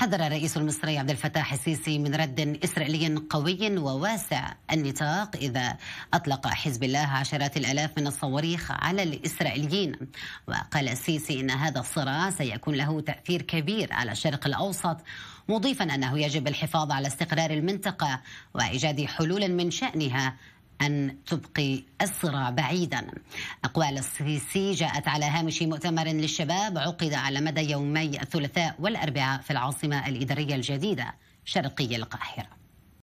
حذر الرئيس المصري عبد الفتاح السيسي من رد إسرائيلي قوي وواسع النطاق إذا أطلق حزب الله عشرات الآلاف من الصواريخ على الإسرائيليين. وقال السيسي إن هذا الصراع سيكون له تأثير كبير على الشرق الأوسط مضيفا أنه يجب الحفاظ على استقرار المنطقة وإيجاد حلول من شأنها أن تبقي الصراع بعيدا. أقوال السيسي جاءت على هامش مؤتمر للشباب عقد على مدى يومي الثلاثاء والأربعاء في العاصمة الإدارية الجديدة شرقي القاهرة.